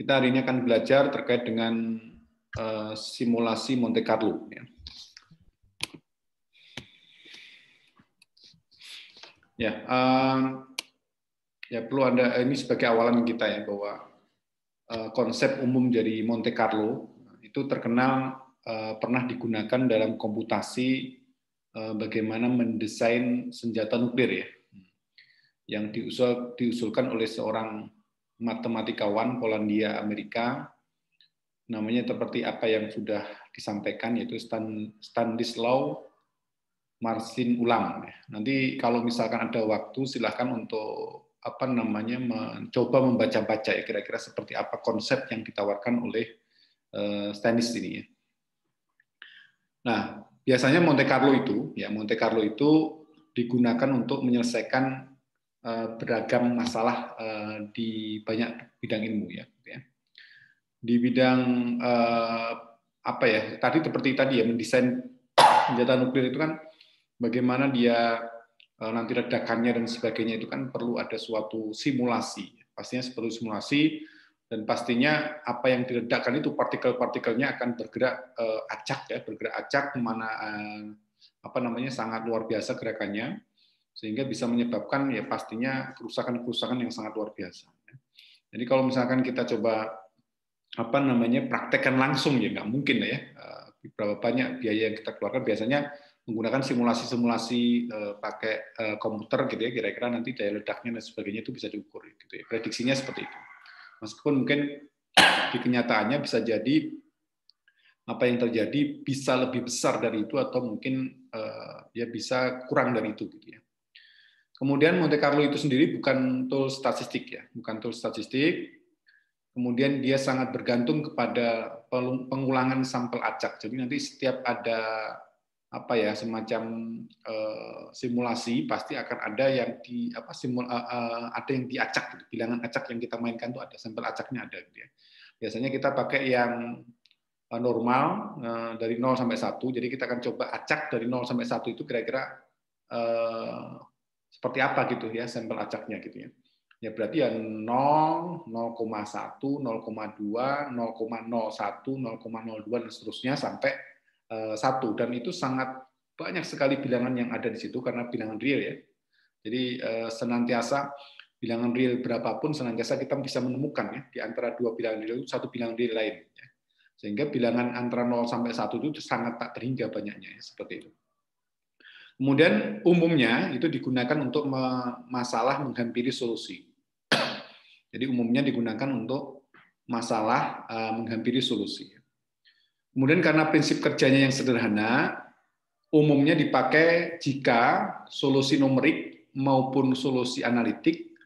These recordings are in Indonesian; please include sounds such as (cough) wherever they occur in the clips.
Kita hari ini akan belajar terkait dengan uh, simulasi Monte Carlo. Ya. Ya, uh, ya perlu ada ini sebagai awalan kita ya bahwa uh, konsep umum dari Monte Carlo itu terkenal pernah digunakan dalam komputasi bagaimana mendesain senjata nuklir ya, yang diusul, diusulkan oleh seorang matematikawan Polandia Amerika namanya seperti apa yang sudah disampaikan yaitu Stan, Stanislaw Marcin Ulam. Nanti kalau misalkan ada waktu silahkan untuk apa namanya mencoba membaca-baca ya kira-kira seperti apa konsep yang ditawarkan oleh uh, Stanis ini ya. Nah, biasanya Monte Carlo itu ya Monte Carlo itu digunakan untuk menyelesaikan beragam masalah eh, di banyak bidang ilmu ya. Gitu ya. Di bidang eh, apa ya? Tadi seperti tadi ya mendesain senjata nuklir itu kan bagaimana dia nanti ledakannya dan sebagainya itu kan perlu ada suatu simulasi. Pastinya perlu simulasi dan pastinya apa yang diledakkan itu partikel-partikelnya akan bergerak acak ya, bergerak acak mana apa namanya sangat luar biasa gerakannya sehingga bisa menyebabkan ya pastinya kerusakan-kerusakan yang sangat luar biasa. Jadi kalau misalkan kita coba apa namanya praktekkan langsung ya nggak mungkin ya eh, berapa banyak biaya yang kita keluarkan. Biasanya menggunakan simulasi-simulasi eh, pakai eh, komputer gitu ya kira-kira nanti daya ledaknya dan sebagainya itu bisa diukur gitu ya. Prediksinya seperti itu. Meskipun mungkin di kenyataannya bisa jadi apa yang terjadi bisa lebih besar dari itu atau mungkin ya bisa kurang dari itu gitu ya Kemudian Monte Carlo itu sendiri bukan tool statistik ya, bukan tool statistik. Kemudian dia sangat bergantung kepada pengulangan sampel acak. Jadi nanti setiap ada apa ya semacam uh, simulasi pasti akan ada yang di apa simul uh, uh, ada yang diacak gitu. bilangan acak yang kita mainkan tuh ada sampel acaknya ada gitu ya. Biasanya kita pakai yang normal uh, dari 0 sampai 1. Jadi kita akan coba acak dari 0 sampai 1 itu kira-kira seperti apa gitu ya sampel acaknya gitu ya. Ya berarti ya 0, 0,1, 0,2, 0,01, 0,02 dan seterusnya sampai eh, satu dan itu sangat banyak sekali bilangan yang ada di situ karena bilangan real ya. Jadi eh, senantiasa bilangan real berapapun senantiasa kita bisa menemukan ya di antara dua bilangan real itu satu bilangan real lain ya. Sehingga bilangan antara 0 sampai 1 itu sangat tak terhingga banyaknya ya, seperti itu. Kemudian umumnya itu digunakan untuk masalah menghampiri solusi. (clears throat) Jadi umumnya digunakan untuk masalah eh, menghampiri solusi. Kemudian karena prinsip kerjanya yang sederhana, umumnya dipakai jika solusi numerik maupun solusi analitik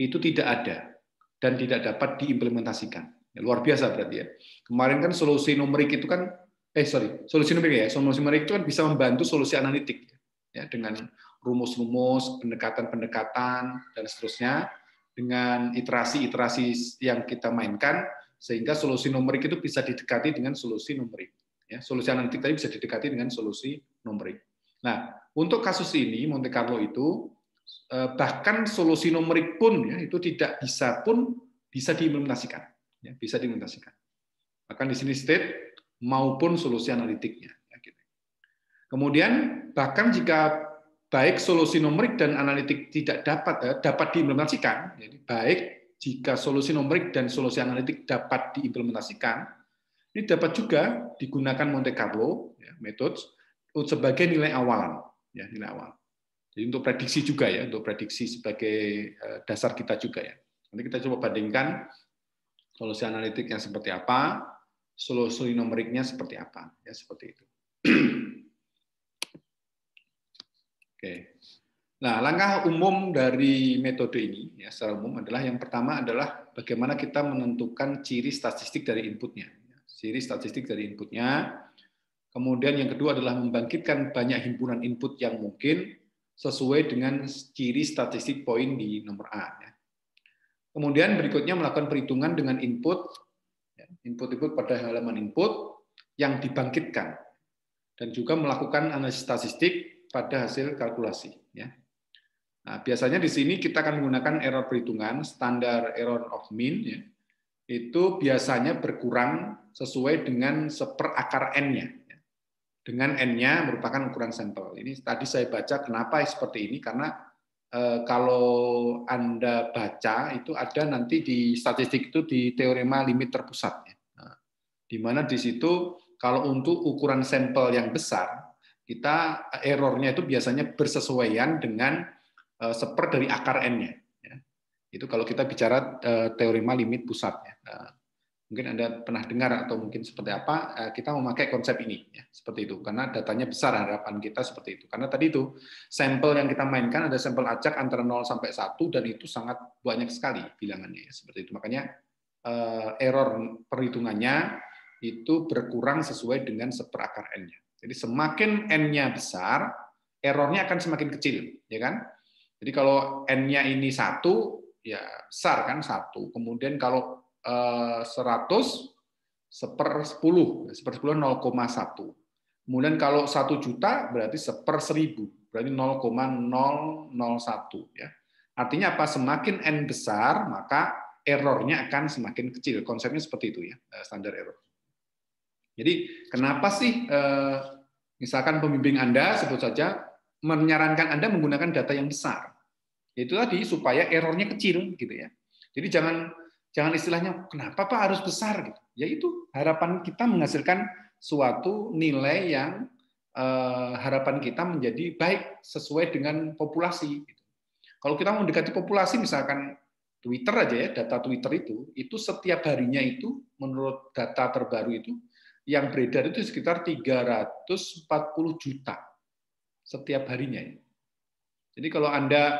itu tidak ada dan tidak dapat diimplementasikan. Ya, luar biasa berarti ya. Kemarin kan solusi numerik itu kan, eh sorry, solusi numerik ya, solusi numerik itu kan bisa membantu solusi analitik ya dengan rumus-rumus, pendekatan-pendekatan dan seterusnya dengan iterasi-iterasi yang kita mainkan sehingga solusi numerik itu bisa didekati dengan solusi numerik. Ya, solusi analitik tadi bisa didekati dengan solusi numerik. Nah, untuk kasus ini Monte Carlo itu eh, bahkan solusi numerik pun ya itu tidak bisa pun bisa diimplementasikan, ya, bisa diimplementasikan. Bahkan di sini state maupun solusi analitiknya. Kemudian bahkan jika baik solusi numerik dan analitik tidak dapat eh, dapat diimplementasikan, jadi baik jika solusi numerik dan solusi analitik dapat diimplementasikan, ini dapat juga digunakan Monte Carlo ya, metode sebagai nilai awalan, ya nilai awal. Jadi untuk prediksi juga ya, untuk prediksi sebagai eh, dasar kita juga ya. Nanti kita coba bandingkan solusi analitiknya seperti apa, solusi numeriknya seperti apa, ya seperti itu. (clears throat) Oke. Nah, langkah umum dari metode ini ya secara umum adalah yang pertama adalah bagaimana kita menentukan ciri statistik dari inputnya. Ciri statistik dari inputnya. Kemudian yang kedua adalah membangkitkan banyak himpunan input yang mungkin sesuai dengan ciri statistik poin di nomor A. Ya. Kemudian berikutnya melakukan perhitungan dengan input ya, input-input pada halaman input yang dibangkitkan dan juga melakukan analisis statistik pada hasil kalkulasi. Ya. Nah, biasanya di sini kita akan menggunakan error perhitungan standar error of mean ya. Itu biasanya berkurang sesuai dengan seper akar n-nya. Dengan n-nya merupakan ukuran sampel. Ini tadi saya baca kenapa seperti ini karena eh, kalau Anda baca itu ada nanti di statistik itu di teorema limit terpusat ya. Nah, di mana di situ kalau untuk ukuran sampel yang besar kita errornya itu biasanya bersesuaian dengan Eh, seper dari akar n-nya. Ya. Itu kalau kita bicara eh, teorema limit pusatnya. Nah, mungkin Anda pernah dengar atau mungkin seperti apa, eh, kita memakai konsep ini, ya, seperti itu. Karena datanya besar, harapan kita seperti itu. Karena tadi itu, sampel yang kita mainkan ada sampel acak antara 0 sampai 1, dan itu sangat banyak sekali bilangannya. Ya, seperti itu. Makanya error perhitungannya itu berkurang sesuai dengan seperakar n-nya. Jadi semakin n-nya besar, errornya akan semakin kecil, ya kan? Jadi kalau n-nya ini satu, ya besar kan satu. Kemudian kalau eh, 100 seper 10, seper 10 0,1. Kemudian kalau satu juta berarti seper 1000, berarti 0,001 ya. Artinya apa? Semakin n besar maka errornya akan semakin kecil. Konsepnya seperti itu ya, standar error. Jadi kenapa sih eh, misalkan pembimbing Anda sebut saja menyarankan Anda menggunakan data yang besar. Itu tadi supaya errornya kecil gitu ya. Jadi jangan jangan istilahnya kenapa Pak harus besar gitu. Yaitu harapan kita menghasilkan suatu nilai yang eh, harapan kita menjadi baik sesuai dengan populasi. Gitu. Kalau kita mau mendekati populasi misalkan Twitter aja ya, data Twitter itu, itu setiap harinya itu menurut data terbaru itu yang beredar itu sekitar 340 juta setiap harinya. Jadi kalau Anda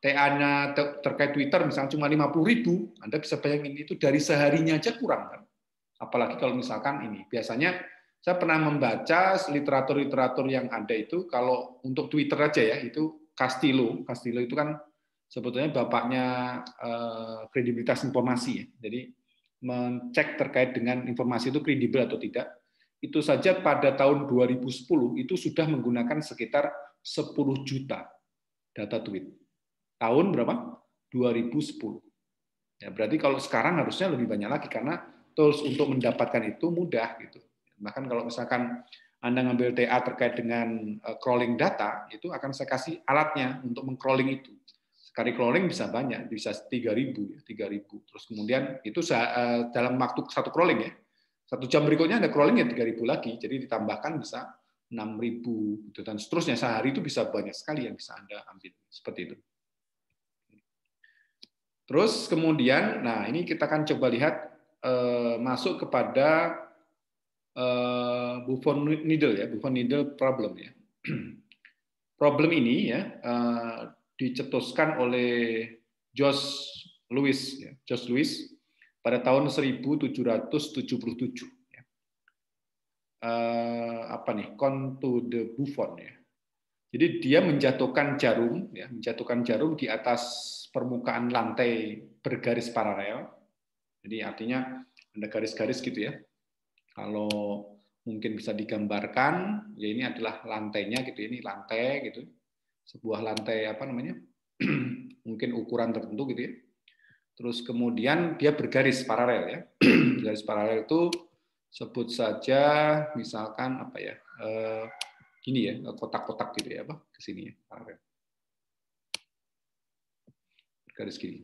TA-nya terkait Twitter misalnya cuma 50 ribu, Anda bisa bayangin itu dari seharinya aja kurang kan. Apalagi kalau misalkan ini. Biasanya saya pernah membaca literatur-literatur yang ada itu kalau untuk Twitter aja ya, itu Castillo. Castillo itu kan sebetulnya bapaknya eh, kredibilitas informasi ya. Jadi mencek terkait dengan informasi itu kredibel atau tidak itu saja pada tahun 2010 itu sudah menggunakan sekitar 10 juta data tweet. Tahun berapa? 2010. Ya, berarti kalau sekarang harusnya lebih banyak lagi karena tools untuk mendapatkan itu mudah gitu. Bahkan kalau misalkan Anda ngambil TA terkait dengan eh, crawling data, itu akan saya kasih alatnya untuk mengcrawling itu. Sekali crawling bisa banyak, bisa 3000 ya, 3000. Terus kemudian itu eh, dalam waktu satu crawling ya, satu jam berikutnya ada crawling ya 3000 lagi, jadi ditambahkan bisa 6000 gitu dan seterusnya sehari itu bisa banyak sekali yang bisa Anda ambil seperti itu. Terus kemudian, nah ini kita akan coba lihat eh, masuk kepada eh, Buffon needle ya, Buffon needle problem ya. (clears throat) problem ini ya eh, dicetuskan oleh Josh Lewis, ya, Lewis pada tahun 1777. Ya. Uh, apa nih? Conto de Buffon ya. Jadi dia menjatuhkan jarum, ya, menjatuhkan jarum di atas permukaan lantai bergaris paralel. Jadi artinya ada garis-garis gitu ya. Kalau mungkin bisa digambarkan, ya ini adalah lantainya gitu, ini lantai gitu, sebuah lantai apa namanya, (clears throat) mungkin ukuran tertentu gitu ya Terus kemudian dia bergaris paralel ya. (clears throat) Garis paralel itu sebut saja misalkan apa ya? Eh, ini ya, kotak-kotak gitu ya, apa? Ke sini ya, paralel. Garis gini.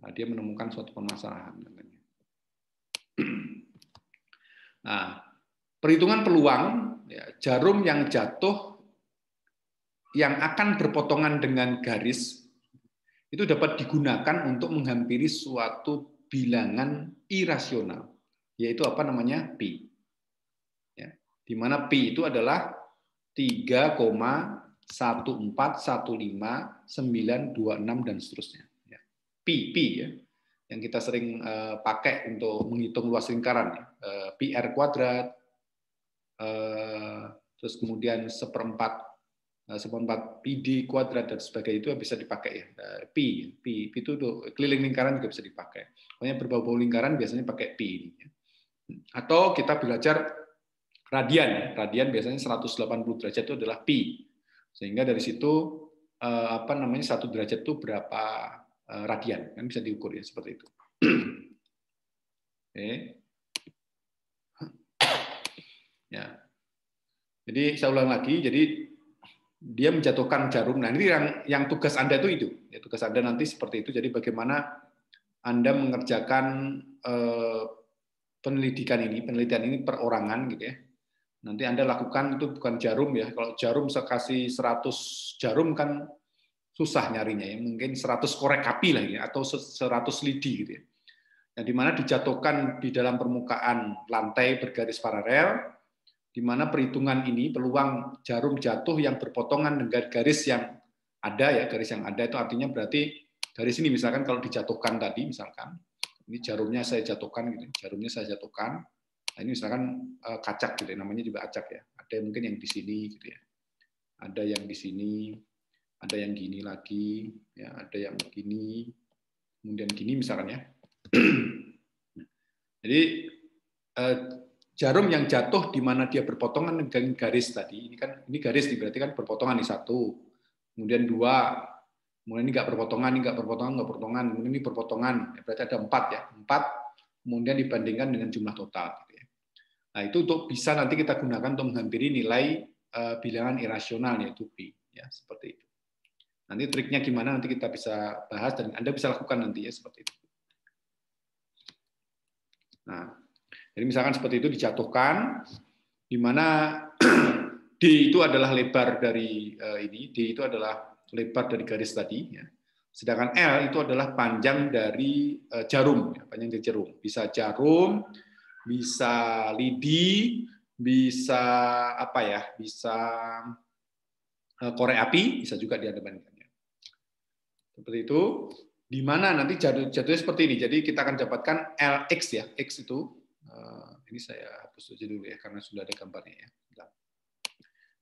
Nah, dia menemukan suatu permasalahan namanya. (clears throat) Nah, perhitungan peluang ya, jarum yang jatuh yang akan berpotongan dengan garis itu dapat digunakan untuk menghampiri suatu bilangan irasional, yaitu apa namanya pi. Ya, di mana pi itu adalah 3,1415926 dan seterusnya. Ya. Pi, pi ya, yang kita sering uh, pakai untuk menghitung luas lingkaran, ya. uh, pi r kuadrat, uh, terus kemudian seperempat Nah, seperempat PD kuadrat dan sebagainya itu bisa dipakai ya. Pi, pi, pi itu keliling lingkaran juga bisa dipakai. Pokoknya berbau-bau lingkaran biasanya pakai pi ini. Ya. Atau kita belajar radian. Radian biasanya 180 derajat itu adalah pi. Sehingga dari situ eh, apa namanya satu derajat itu berapa eh, radian kan bisa diukur ya seperti itu. Oke. Ya. Jadi saya ulang lagi, jadi dia menjatuhkan jarum. Nah, ini yang yang tugas Anda itu itu. Ya, tugas Anda nanti seperti itu. Jadi bagaimana Anda mengerjakan eh, penelitian ini, penelitian ini perorangan gitu ya. Nanti Anda lakukan itu bukan jarum ya. Kalau jarum sekasih 100 jarum kan susah nyarinya ya. Mungkin 100 korek api lagi ya, atau 100 lidi gitu ya. Yang di mana dijatuhkan di dalam permukaan lantai bergaris paralel, di mana perhitungan ini peluang jarum jatuh yang berpotongan dengan garis yang ada ya garis yang ada itu artinya berarti garis ini misalkan kalau dijatuhkan tadi misalkan ini jarumnya saya jatuhkan gitu jarumnya saya jatuhkan. Nah ini misalkan eh, kacak gitu namanya juga acak ya. Ada yang mungkin yang di sini gitu ya. Ada yang di sini ada yang gini lagi ya ada yang gini kemudian gini misalkan ya. (clears throat) Jadi eh, jarum yang jatuh di mana dia berpotongan dengan garis tadi. Ini kan ini garis berarti kan berpotongan di satu. Kemudian dua. Kemudian ini nggak berpotongan, ini nggak berpotongan, nggak berpotongan. Kemudian ini berpotongan. Ya, berarti ada empat ya. Empat. Kemudian dibandingkan dengan jumlah total. Gitu ya. Nah itu untuk bisa nanti kita gunakan untuk menghampiri nilai uh, bilangan irasional yaitu b. Ya seperti itu. Nanti triknya gimana nanti kita bisa bahas dan Anda bisa lakukan nanti ya seperti itu. Nah, jadi misalkan seperti itu dijatuhkan, di mana (clears throat) D itu adalah lebar dari uh, ini, D itu adalah lebar dari garis tadi, ya. sedangkan L itu adalah panjang dari uh, jarum, ya, panjang dari jarum. Bisa jarum, bisa lidi, bisa apa ya, bisa uh, korek api, bisa juga diadabandingkan. Seperti itu. Di mana nanti jatuh, jatuhnya seperti ini. Jadi kita akan dapatkan LX ya, X itu Eh, ini saya hapus aja dulu ya karena sudah ada gambarnya ya.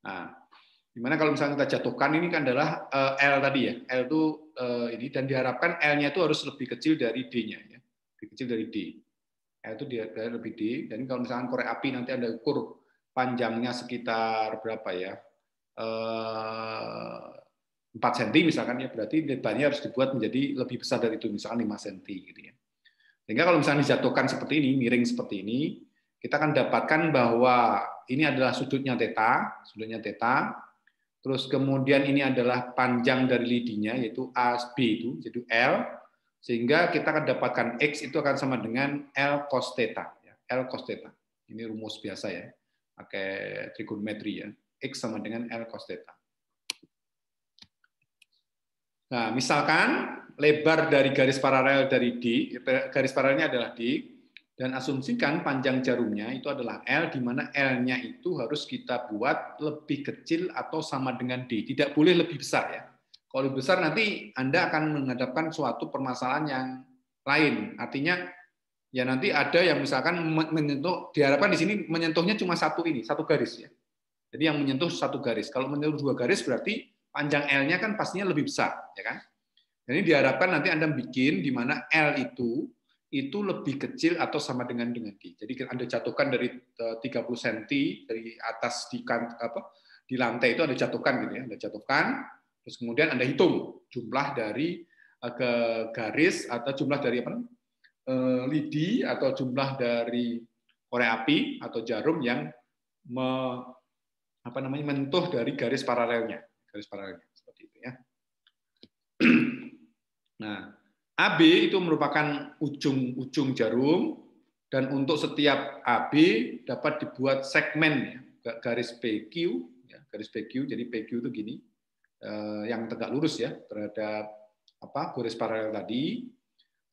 Nah, gimana kalau misalnya kita jatuhkan ini kan adalah eh, L tadi ya. L itu eh, ini dan diharapkan L-nya itu harus lebih kecil dari D-nya ya. Lebih kecil dari D. L itu dia lebih D. Dan kalau misalnya korek api nanti Anda ukur panjangnya sekitar berapa ya? 4 cm misalkan ya berarti lebarnya harus dibuat menjadi lebih besar dari itu misalkan 5 cm gitu ya. Sehingga kalau misalnya dijatuhkan seperti ini, miring seperti ini, kita akan dapatkan bahwa ini adalah sudutnya theta, sudutnya theta. Terus kemudian ini adalah panjang dari lidinya yaitu ASB itu, jadi L. Sehingga kita akan dapatkan X itu akan sama dengan L cos theta. Ya, L cos theta. Ini rumus biasa ya, pakai trigonometri ya. X sama dengan L cos theta. Nah, misalkan lebar dari garis paralel dari D, garis paralelnya adalah D, dan asumsikan panjang jarumnya itu adalah L, di mana L-nya itu harus kita buat lebih kecil atau sama dengan D. Tidak boleh lebih besar ya. Kalau lebih besar nanti Anda akan menghadapkan suatu permasalahan yang lain. Artinya ya nanti ada yang misalkan menyentuh, diharapkan di sini menyentuhnya cuma satu ini, satu garis ya. Jadi yang menyentuh satu garis. Kalau menyentuh dua garis berarti panjang L-nya kan pastinya lebih besar, ya kan? Jadi diharapkan nanti Anda bikin di mana L itu itu lebih kecil atau sama dengan dengan D. Jadi Anda jatuhkan dari 30 eh, cm dari atas di kan, apa di lantai itu Anda jatuhkan gitu ya. Anda jatuhkan terus kemudian Anda hitung jumlah dari eh, ke garis atau jumlah dari apa eh, lidi atau jumlah dari korek api atau jarum yang me, apa namanya menyentuh dari garis paralelnya, garis paralelnya seperti itu ya. Nah, AB itu merupakan ujung-ujung jarum dan untuk setiap AB dapat dibuat segmen ya, garis PQ ya, garis PQ jadi PQ itu gini eh, yang tegak lurus ya terhadap apa garis paralel tadi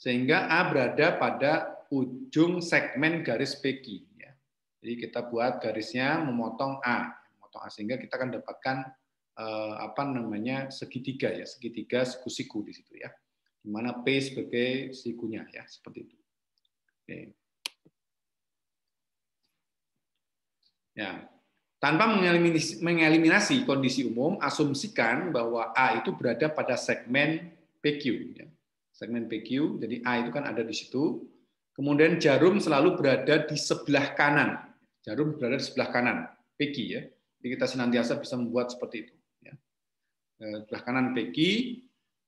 sehingga A berada pada ujung segmen garis PQ ya. Jadi kita buat garisnya memotong A, memotong A sehingga kita akan dapatkan eh, apa namanya segitiga ya, segitiga siku-siku di situ ya di mana P sebagai sikunya ya seperti itu. Oke. Ya, tanpa mengeliminasi kondisi umum, asumsikan bahwa A itu berada pada segmen PQ. Ya. Segmen PQ, jadi A itu kan ada di situ. Kemudian jarum selalu berada di sebelah kanan. Jarum berada di sebelah kanan, PQ ya. Jadi kita senantiasa bisa membuat seperti itu. Ya. sebelah kanan PQ,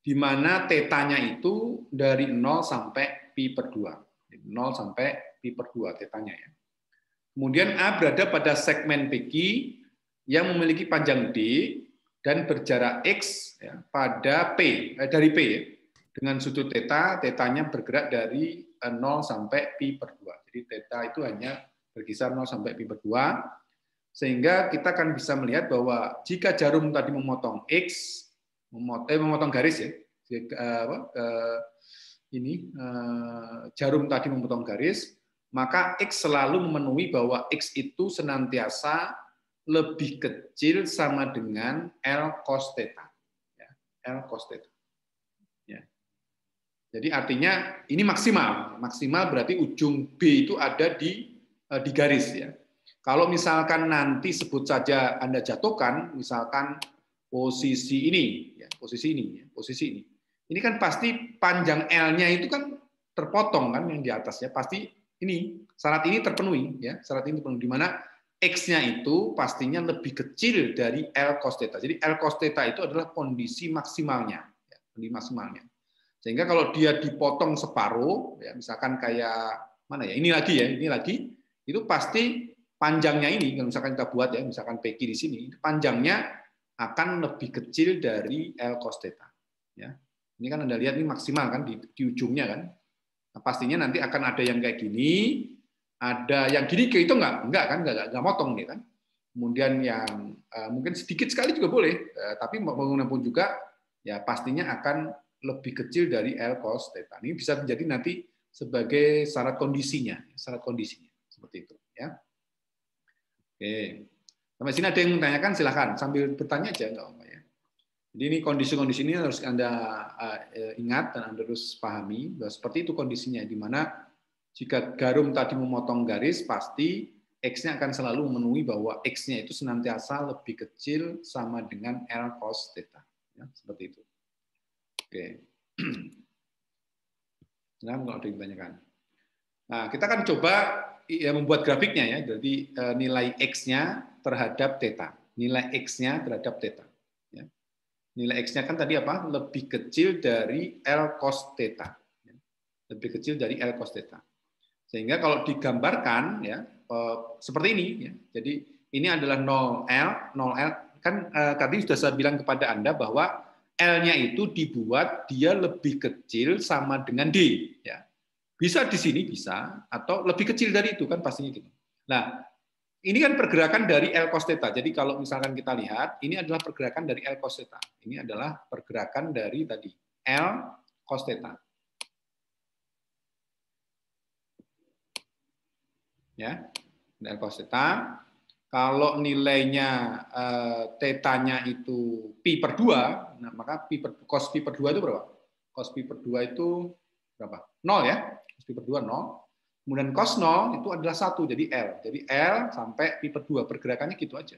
di mana tetanya itu dari 0 sampai pi per 2. 0 sampai pi per 2 tetanya ya. Kemudian A berada pada segmen PQ yang memiliki panjang D dan berjarak X ya, pada P, eh, dari P ya, dengan sudut theta, tetanya bergerak dari 0 eh, sampai pi per 2. Jadi theta itu hanya berkisar 0 sampai pi per 2, sehingga kita akan bisa melihat bahwa jika jarum tadi memotong X, memotong, eh, memotong garis ya, eh, apa, ini jarum tadi memotong garis, maka X selalu memenuhi bahwa X itu senantiasa lebih kecil sama dengan L cos theta. Ya, L cos theta. Ya. Jadi artinya ini maksimal. Maksimal berarti ujung B itu ada di eh, di garis ya. Kalau misalkan nanti sebut saja Anda jatuhkan, misalkan posisi ini, ya, posisi ini, ya, posisi ini. Ini kan pasti panjang L-nya itu kan terpotong kan yang di atasnya pasti ini syarat ini terpenuhi ya syarat ini terpenuhi di mana X-nya itu pastinya lebih kecil dari L cos theta. Jadi L cos theta itu adalah kondisi maksimalnya, ya, kondisi maksimalnya. Sehingga kalau dia dipotong separuh, ya, misalkan kayak mana ya, ini lagi ya, ini lagi, itu pasti panjangnya ini, kalau misalkan kita buat ya, misalkan PQ di sini, panjangnya akan lebih kecil dari L cos theta. Ya. Ini kan Anda lihat ini maksimal kan di, di ujungnya kan. Nah, pastinya nanti akan ada yang kayak gini, ada yang gini ke itu enggak, enggak kan, enggak, enggak motong nih kan. Kemudian yang uh, mungkin sedikit sekali juga boleh, uh, tapi bangunan pun juga ya pastinya akan lebih kecil dari L cos theta. Ini bisa menjadi nanti sebagai syarat kondisinya, syarat kondisinya seperti itu ya. Oke. Sampai sini ada yang menanyakan silahkan sambil bertanya aja enggak apa ya. Jadi ini kondisi-kondisi ini harus Anda uh, ingat dan Anda harus pahami bahwa seperti itu kondisinya di mana jika garum tadi memotong garis, pasti X-nya akan selalu memenuhi bahwa X-nya itu senantiasa lebih kecil sama dengan L cos theta. Ya, seperti itu. Oke. (clears throat) Nah, kalau ada yang ditanyakan. Nah, kita akan coba ya, membuat grafiknya ya. Jadi eh, nilai X-nya terhadap theta. Nilai X-nya terhadap theta. Ya. Nilai X-nya kan tadi apa? Lebih kecil dari L cos theta. Ya. Lebih kecil dari L cos theta. Sehingga kalau digambarkan ya eh, seperti ini ya. Jadi ini adalah 0L, 0L kan eh, tadi sudah saya bilang kepada Anda bahwa L-nya itu dibuat dia lebih kecil sama dengan D. Bisa di sini bisa atau lebih kecil dari itu kan pastinya gitu. Nah, ini kan pergerakan dari L cos theta. Jadi kalau misalkan kita lihat, ini adalah pergerakan dari L cos theta. Ini adalah pergerakan dari tadi L cos theta. ya L cos theta. Kalau nilainya eh, tetanya itu pi per 2, nah maka pi per, cos pi per 2 itu berapa? Cos pi per 2 itu berapa? 0 ya. Cos pi per 2 0. Kemudian cos 0 itu adalah 1, jadi L. Jadi L sampai pi per 2, pergerakannya gitu aja.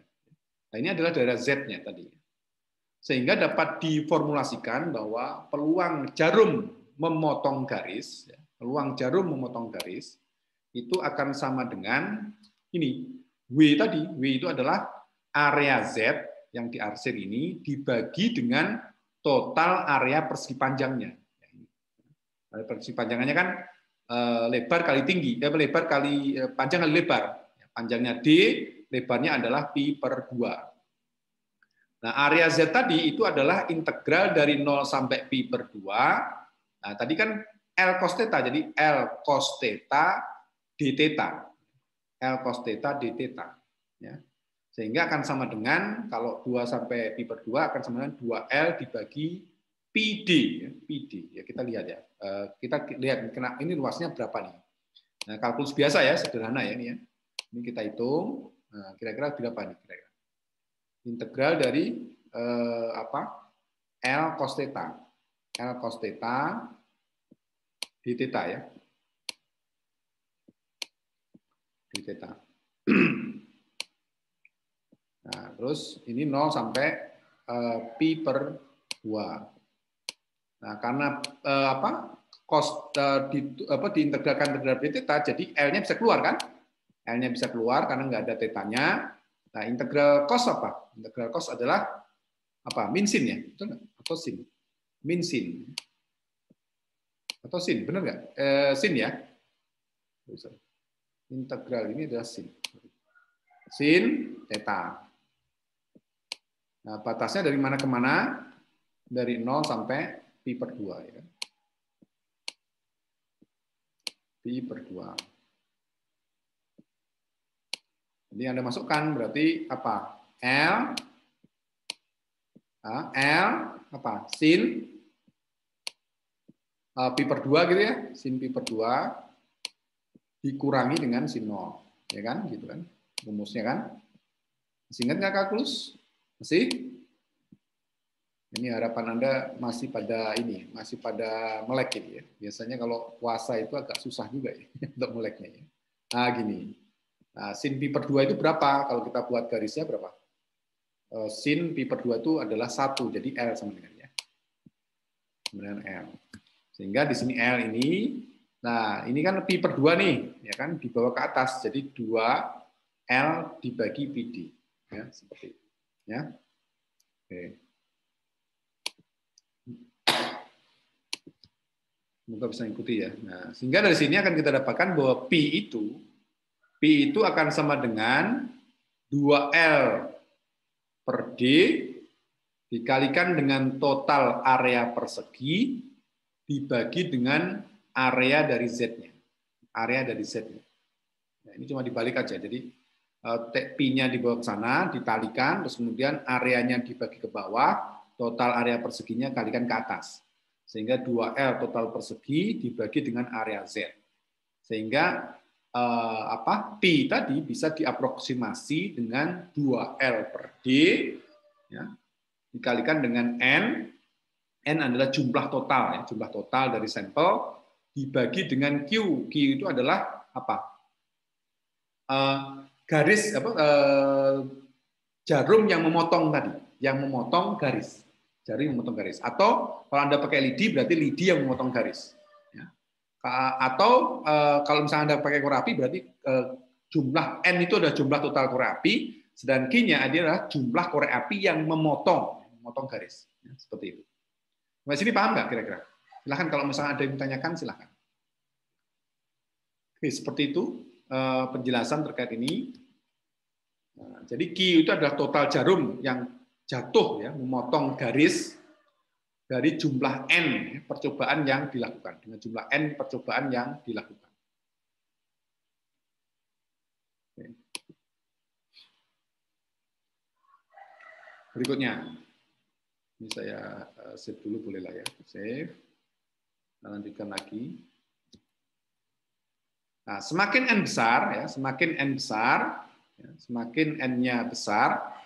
Nah ini adalah daerah Z-nya tadi. Sehingga dapat diformulasikan bahwa peluang jarum memotong garis, ya, peluang jarum memotong garis, itu akan sama dengan ini W tadi W itu adalah area Z yang diarsir ini dibagi dengan total area persegi panjangnya. Area persegi panjangnya kan lebar kali tinggi, eh, lebar kali eh, panjang kali lebar. Panjangnya D, lebarnya adalah pi per 2. Nah, area Z tadi itu adalah integral dari 0 sampai pi per 2. Nah, tadi kan L cos theta, jadi L cos theta d theta. L cos theta d theta. Ya. Sehingga akan sama dengan kalau 2 sampai pi per 2 akan sama dengan 2L dibagi PD, ya, PD. Ya, kita lihat ya. Eh, kita lihat ini luasnya berapa nih. Nah, kalkulus biasa ya, sederhana ya ini ya. Ini kita hitung. Nah, kira-kira berapa nih kira-kira? Integral dari eh, apa? L cos theta. L cos theta d theta ya. di theta. (clears throat) Nah, terus ini 0 sampai uh, pi per 2. Nah, karena uh, apa? Cos uh, di, apa diintegralkan terhadap theta, jadi L-nya bisa keluar kan? L-nya bisa keluar karena nggak ada tetanya. Nah, integral cos apa? Integral cos adalah apa? Min sin ya? Betul nggak? Atau sin? Min sin. Atau sin, benar nggak? Eh, sin ya? Integral ini adalah sin. Sin theta. Nah, batasnya dari mana ke mana? Dari 0 sampai pi per 2 ya. Pi per 2. Jadi Anda masukkan berarti apa? L L apa? Sin pi per 2 gitu ya. Sin pi per 2 dikurangi dengan sin 0. Ya kan? Gitu kan. Rumusnya kan? Masih ingat nggak kalkulus? Masih? Ini harapan Anda masih pada ini, masih pada melek ini ya. Biasanya kalau puasa itu agak susah juga ya (laughs) untuk meleknya ya. Nah, gini. Nah, sin pi per 2 itu berapa? Kalau kita buat garisnya berapa? Eh, sin pi per 2 itu adalah satu, jadi L sama dengan ya. Kemudian L. Sehingga di sini L ini, nah ini kan pi per 2 nih, ya kan, dibawa ke atas. Jadi 2 L dibagi PD. Ya, seperti itu. Ya. Oke. Semoga bisa ikuti ya. Nah, sehingga dari sini akan kita dapatkan bahwa P itu P itu akan sama dengan 2L per D dikalikan dengan total area persegi dibagi dengan area dari Z-nya. Area dari Z-nya. Nah, ini cuma dibalik aja. Jadi eh, P-nya dibawa ke sana, ditalikan, terus kemudian areanya dibagi ke bawah, total area perseginya kalikan ke atas sehingga 2L total persegi dibagi dengan area Z. Sehingga eh, apa tadi bisa diaproksimasi dengan 2L per D ya, dikalikan dengan N. N adalah jumlah total ya, jumlah total dari sampel dibagi dengan Q. Q itu adalah apa? Eh, garis apa eh, jarum yang memotong tadi, yang memotong garis jari memotong garis. Atau kalau Anda pakai lidi, berarti lidi yang memotong garis. Ya. Atau eh, kalau misalnya Anda pakai korek api, berarti eh, jumlah N itu adalah jumlah total korek api, sedangkan Q-nya adalah jumlah korek api yang memotong, memotong garis. Ya, seperti itu. Nah, sini paham nggak kira-kira? Silahkan kalau misalnya ada yang ditanyakan, silahkan. Oke, seperti itu eh, penjelasan terkait ini. Nah, jadi Q itu adalah total jarum yang jatuh ya memotong garis dari jumlah n ya, percobaan yang dilakukan dengan jumlah n percobaan yang dilakukan. Berikutnya, ini saya eh, save dulu boleh lah ya, save. Kita lanjutkan lagi. Nah, semakin n besar ya, semakin n besar, ya, semakin n-nya besar,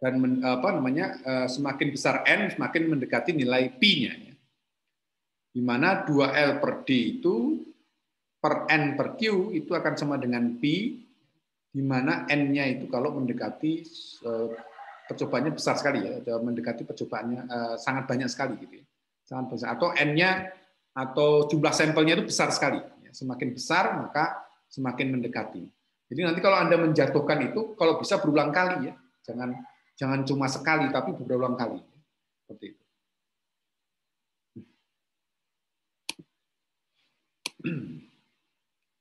dan men, apa namanya eh, semakin besar n semakin mendekati nilai p-nya ya. Di mana 2L per D itu per n per Q itu akan sama dengan p di mana n-nya itu kalau mendekati eh, percobaannya besar sekali ya, mendekati percobaannya eh, sangat banyak sekali gitu ya. Sangat besar atau n-nya atau jumlah sampelnya itu besar sekali. Ya. Semakin besar maka semakin mendekati. Jadi nanti kalau Anda menjatuhkan itu kalau bisa berulang kali ya. Jangan Jangan cuma sekali, tapi berulang kali. Seperti itu. (clears throat)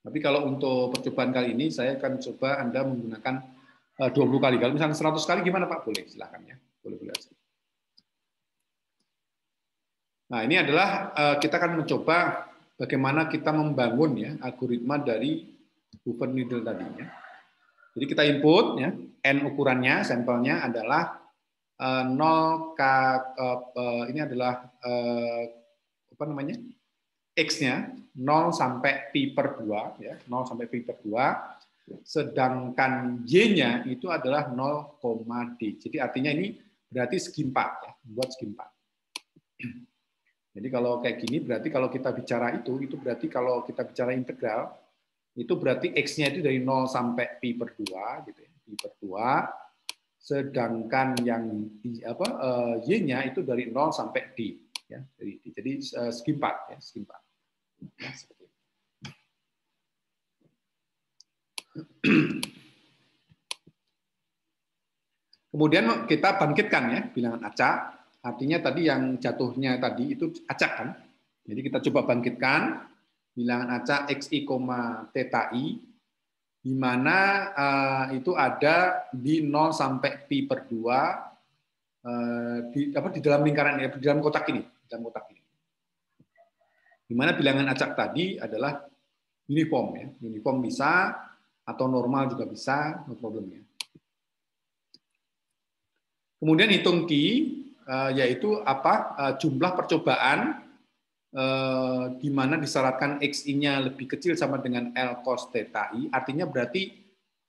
Tapi kalau untuk percobaan kali ini, saya akan coba Anda menggunakan 20 eh, kali. Kalau misalnya 100 kali, gimana Pak? Boleh, silakan ya. Boleh-boleh aja. Nah, ini adalah eh, kita akan mencoba bagaimana kita membangun ya algoritma dari Hoover Needle tadi ya. Jadi kita input ya, n ukurannya sampelnya adalah 0 eh, k uh, ini adalah uh, apa namanya? x-nya 0 sampai pi per 2 ya, 0 sampai pi per 2 sedangkan y-nya itu adalah 0, d. Jadi artinya ini berarti segi 4 ya, buat segi 4. Jadi kalau kayak gini berarti kalau kita bicara itu itu berarti kalau kita bicara integral itu berarti x-nya itu dari 0 sampai pi per 2 gitu ya, pi per 2 sedangkan yang apa uh, y-nya itu dari 0 sampai d ya d. jadi uh, segi 4 ya segi 4 seperti itu. Kemudian kita bangkitkan ya bilangan acak. Artinya tadi yang jatuhnya tadi itu acak kan. Jadi kita coba bangkitkan bilangan acak xi, theta i di mana uh, itu ada di 0 sampai pi per 2 uh, eh, di apa di dalam lingkaran di dalam kotak ini, dalam kotak ini. Di mana bilangan acak tadi adalah uniform ya. Uniform bisa atau normal juga bisa, no problem ya. Kemudian hitung Q, eh, yaitu apa eh, jumlah percobaan eh, di mana disyaratkan XI-nya lebih kecil sama dengan L cos theta I, artinya berarti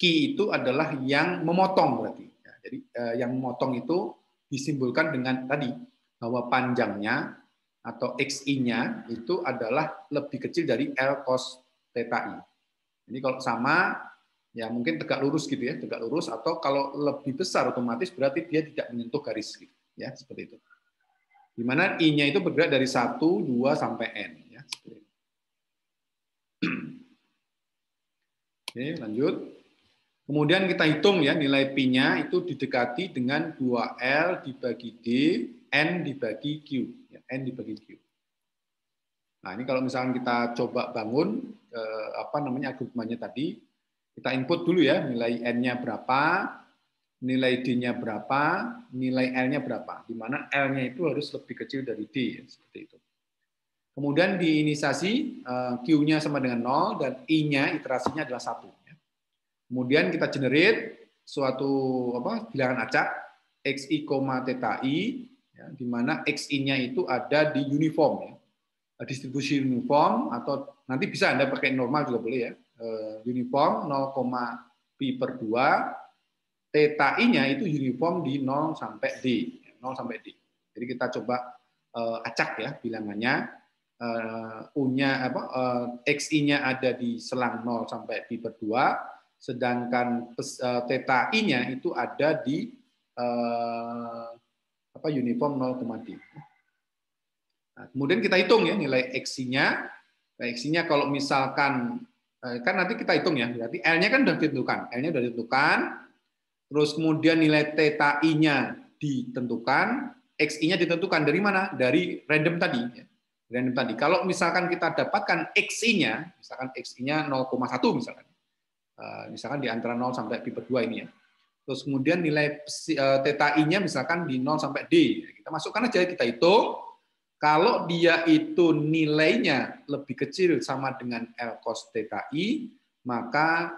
Q itu adalah yang memotong berarti. Ya, jadi yang memotong itu disimbolkan dengan tadi bahwa panjangnya atau XI-nya itu adalah lebih kecil dari L cos theta I. Jadi kalau sama ya mungkin tegak lurus gitu ya, tegak lurus atau kalau lebih besar otomatis berarti dia tidak menyentuh garis gitu, ya seperti itu. Di mana i-nya itu bergerak dari 1, 2 sampai n ya. Oke, lanjut. Kemudian kita hitung ya nilai pi-nya itu didekati dengan 2L dibagi D, N dibagi Q. Ya, N dibagi Q. Nah ini kalau misalnya kita coba bangun eh, apa namanya algoritmanya tadi, kita input dulu ya, nilai N-nya berapa, nilai D-nya berapa, nilai L-nya berapa. Di mana L-nya itu harus lebih kecil dari D, ya, seperti itu. Kemudian diinisiasi, eh, Q-nya sama dengan 0, dan I-nya, iterasinya adalah 1. Ya. Kemudian kita generate suatu apa bilangan acak, xi, theta i, ya, di mana xi-nya itu ada di uniform. Ya. Distribusi uniform, atau nanti bisa Anda pakai normal juga boleh ya, Eh, uniform 0, pi per 2, theta i-nya itu uniform di 0 sampai d, 0 sampai d. Jadi kita coba uh, acak ya bilangannya. Uh, U-nya apa uh, XI-nya ada di selang 0 sampai pi per 2, sedangkan uh, theta i-nya itu ada di uh, apa uniform 0, d. Nah, kemudian kita hitung ya nilai XI-nya. Nah, XI-nya kalau misalkan Eh, kan nanti kita hitung ya, berarti L-nya kan sudah ditentukan, L-nya sudah ditentukan, terus kemudian nilai theta I-nya ditentukan, XI-nya ditentukan dari mana? Dari random tadi. Ya. Random tadi. Kalau misalkan kita dapatkan XI-nya, misalkan XI-nya 0,1 misalkan, eh, misalkan di antara 0 sampai pi per 2 ini ya. Terus kemudian nilai eh, theta I-nya misalkan di 0 sampai D. Kita masukkan aja, kita hitung, kalau dia itu nilainya lebih kecil sama dengan L cos I, maka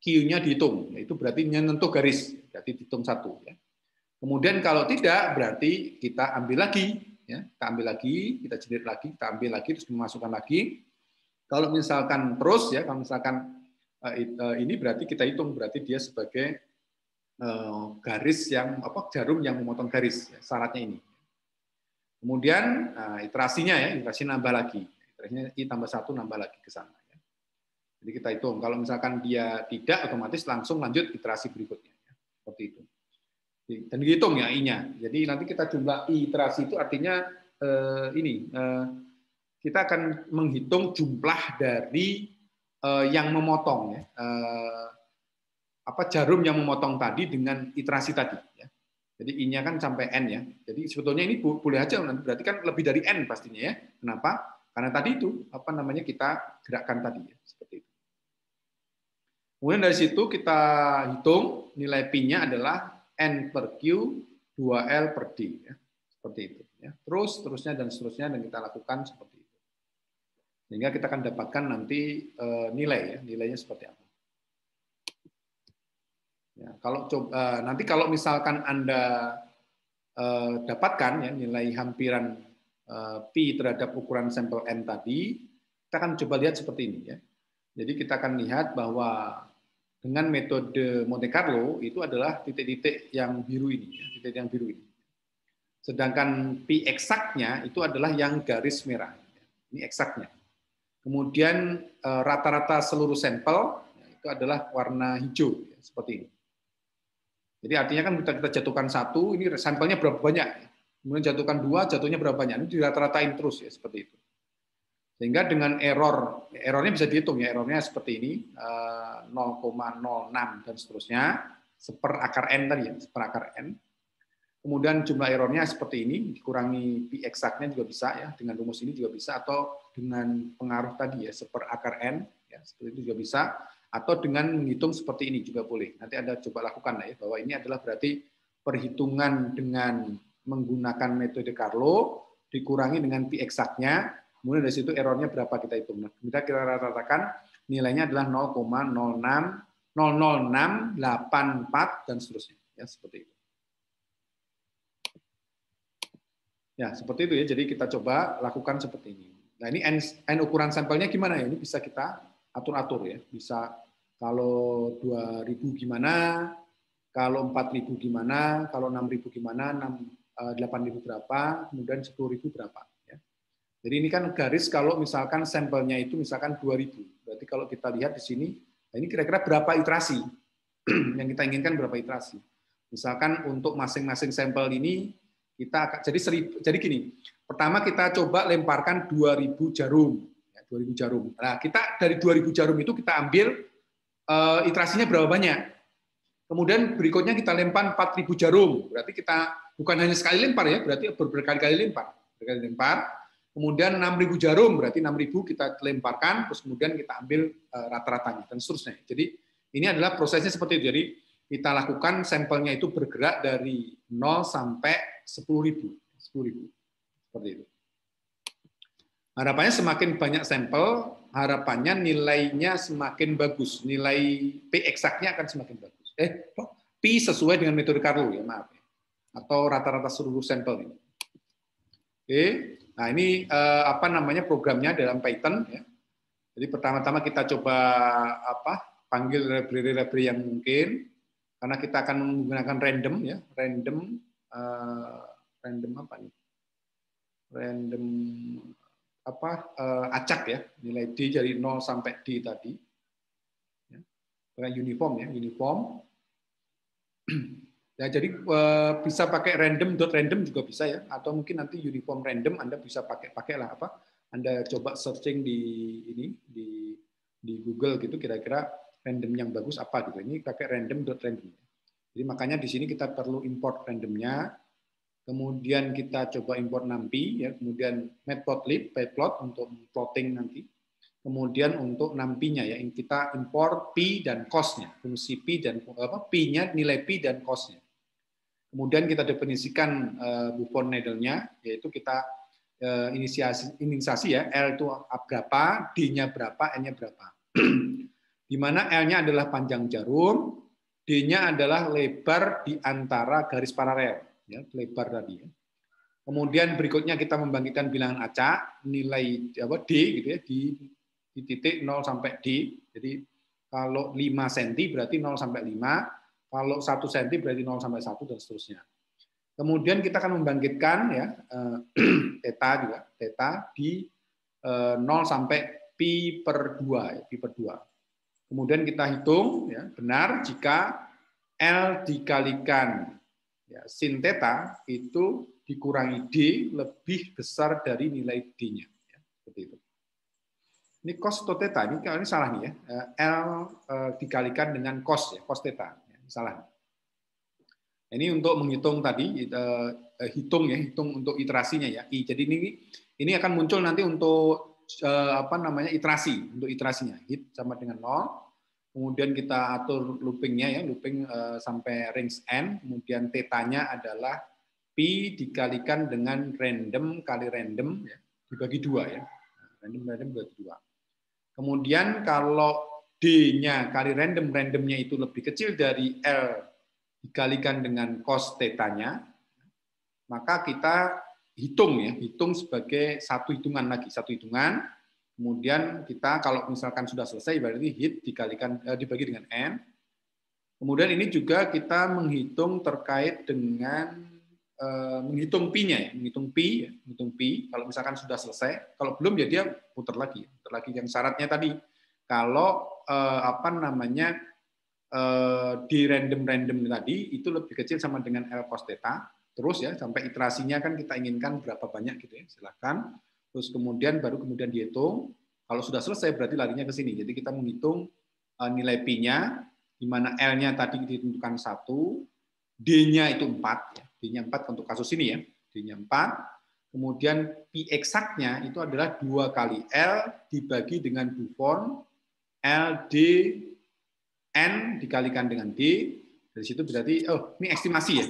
Q-nya dihitung. Itu berarti menyentuh garis, berarti dihitung satu. Ya. Kemudian kalau tidak, berarti kita ambil lagi. Ya. Kita ambil lagi, kita jadikan lagi, kita ambil lagi, terus memasukkan lagi. Kalau misalkan terus, ya, kalau misalkan eh, eh, ini berarti kita hitung, berarti dia sebagai eh, garis yang apa jarum yang memotong garis. Ya, syaratnya ini. Kemudian nah, iterasinya ya, iterasi nambah lagi. Iterasinya i tambah satu nambah lagi ke sana. Jadi kita hitung. Kalau misalkan dia tidak, otomatis langsung lanjut iterasi berikutnya. Ya. Seperti itu. Dan dihitung ya i-nya. Jadi nanti kita jumlah i iterasi itu artinya eh, ini eh, kita akan menghitung jumlah dari eh, yang memotong ya. Eh, apa jarum yang memotong tadi dengan iterasi tadi. Ya. Jadi I-nya kan sampai N ya. Jadi sebetulnya ini boleh aja nanti berarti kan lebih dari N pastinya ya. Kenapa? Karena tadi itu apa namanya kita gerakkan tadi ya, seperti itu. Kemudian dari situ kita hitung nilai pi-nya adalah N per Q 2L per D ya. Seperti itu ya. Terus terusnya dan seterusnya dan kita lakukan seperti itu. Sehingga kita akan dapatkan nanti eh, nilai ya, nilainya seperti apa. Ya, kalau coba eh, nanti kalau misalkan anda uh, dapatkan ya nilai hampiran uh, pi terhadap ukuran sampel n tadi, kita akan coba lihat seperti ini ya. Jadi kita akan lihat bahwa dengan metode Monte Carlo itu adalah titik-titik yang biru ini, ya, titik yang biru ini. Sedangkan pi eksaknya itu adalah yang garis merah. Ini eksaknya. Kemudian rata-rata seluruh sampel ya, itu adalah warna hijau ya, seperti ini. Jadi artinya kan kita jatuhkan satu, ini sampelnya berapa banyak. Kemudian jatuhkan dua, jatuhnya berapa banyak. Ini dirata-ratain terus ya seperti itu. Sehingga dengan error, errornya bisa dihitung ya, errornya seperti ini, 0,06 eh, dan seterusnya. seper akar n tadi ya, seper akar n. Kemudian jumlah errornya seperti ini, dikurangi pi eksaknya juga bisa ya, dengan rumus ini juga bisa, atau dengan pengaruh tadi ya, seper akar n, ya, seperti itu juga bisa, atau dengan menghitung seperti ini juga boleh. Nanti Anda coba lakukan ya, bahwa ini adalah berarti perhitungan dengan menggunakan metode Carlo, dikurangi dengan pi eksaknya, kemudian dari situ errornya berapa kita hitung. Nah, kita kira ratakan nilainya adalah 0,06 00684 dan seterusnya ya seperti itu. Ya, seperti itu ya. Jadi kita coba lakukan seperti ini. Nah, ini N, N ukuran sampelnya gimana ya? Ini bisa kita atur-atur ya. Bisa kalau 2000 gimana, kalau 4000 gimana, kalau 6000 gimana, 6 8000 eh, berapa, kemudian 10000 berapa ya. Jadi ini kan garis kalau misalkan sampelnya itu misalkan 2000. Berarti kalau kita lihat di sini Nah, ini kira-kira berapa iterasi (clears throat) yang kita inginkan berapa iterasi. Misalkan untuk masing-masing sampel ini kita jadi seribu, jadi gini. Pertama kita coba lemparkan 2000 jarum, ya, 2000 jarum. Nah, kita dari 2000 jarum itu kita ambil uh, iterasinya berapa banyak. Kemudian berikutnya kita lempar 4000 jarum. Berarti kita bukan hanya sekali lempar ya, berarti berkali-kali lempar. Berkali lempar kemudian 6.000 jarum, berarti 6.000 kita lemparkan, terus kemudian kita ambil eh, rata-ratanya, dan seterusnya. Jadi ini adalah prosesnya seperti itu. Jadi kita lakukan sampelnya itu bergerak dari 0 sampai 10.000. 10.000. Seperti itu. Harapannya semakin banyak sampel, harapannya nilainya semakin bagus. Nilai P eksaknya akan semakin bagus. Eh, P sesuai dengan metode Carlo ya, maaf. Atau rata-rata seluruh sampel ini. Oke. Nah, ini eh, apa namanya programnya dalam Python ya. Jadi pertama-tama kita coba apa? panggil library-library yang mungkin karena kita akan menggunakan random ya, random eh, random apa nih? Random apa eh, acak ya, nilai D dari 0 sampai D tadi. Ya. uniform ya, uniform. (clears throat) Ya, jadi eh, bisa pakai random dot random juga bisa ya, atau mungkin nanti uniform random Anda bisa pakai pakailah apa? Anda coba searching di ini di di Google gitu kira-kira random yang bagus apa gitu. Ini pakai random dot random. Jadi makanya di sini kita perlu import randomnya, kemudian kita coba import NumPy ya, kemudian matplotlib, pyplot untuk plotting nanti. Kemudian untuk nampinya ya kita import p dan cost-nya, fungsi p dan apa p-nya nilai p dan cost-nya. Kemudian kita definisikan uh, Buffon needle-nya, yaitu kita uh, inisiasi, inisiasi ya, L itu berapa, D-nya berapa, N-nya berapa. (clears throat) Di mana L-nya adalah panjang jarum, D-nya adalah lebar di antara garis paralel, ya, lebar tadi. Ya. Kemudian berikutnya kita membangkitkan bilangan acak, nilai apa D gitu ya, di, di titik 0 sampai D. Jadi kalau 5 cm berarti 0 sampai 5, kalau satu senti berarti 0 sampai 1 dan seterusnya. Kemudian kita akan membangkitkan ya eh, (clears throat) theta juga, theta di 0 eh, sampai pi per 2 ya, pi per 2. Kemudian kita hitung ya, benar jika L dikalikan ya, sin theta itu dikurangi D lebih besar dari nilai D-nya. Ya, seperti itu. Ini cos atau theta, ini, ini salah nih ya. Eh, L dikalikan dengan cos ya, cos theta salah. Ini untuk menghitung tadi uh, hitung ya, hitung untuk iterasinya ya. I. Jadi ini ini akan muncul nanti untuk uh, apa namanya iterasi, untuk iterasinya. Hit sama dengan 0. Kemudian kita atur loopingnya ya, looping uh, sampai range n. Kemudian tetanya adalah pi dikalikan dengan random kali random ya, dibagi dua ya. Random random dibagi dua. Kemudian kalau D-nya kali random, randomnya itu lebih kecil dari L dikalikan dengan cos tetanya, maka kita hitung ya, hitung sebagai satu hitungan lagi, satu hitungan. Kemudian kita kalau misalkan sudah selesai berarti hit dikalikan eh, dibagi dengan n. Kemudian ini juga kita menghitung terkait dengan eh, menghitung pi-nya ya, menghitung pi, ya, menghitung pi. Kalau misalkan sudah selesai, kalau belum ya dia putar lagi, putar lagi yang syaratnya tadi. Kalau uh, apa namanya uh, di random-random tadi itu lebih kecil sama dengan L cos theta. Terus ya sampai iterasinya kan kita inginkan berapa banyak gitu ya. Silakan. Terus kemudian baru kemudian dihitung. Kalau sudah selesai berarti larinya ke sini. Jadi kita menghitung uh, nilai pi-nya, di mana L-nya tadi ditentukan satu, D-nya itu 4, ya. D-nya 4 untuk kasus ini ya, D-nya 4, kemudian P eksaknya itu adalah 2 kali L dibagi dengan Buffon, L, D, N dikalikan dengan D, dari situ berarti, oh ini estimasi ya,